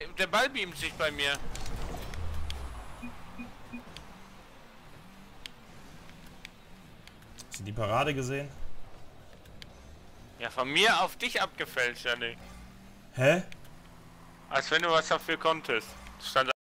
Der Ball beamt sich bei mir. Hast du die Parade gesehen? Ja, von mir auf dich abgefälscht, Janik. Hä? Als wenn du was dafür konntest. Stand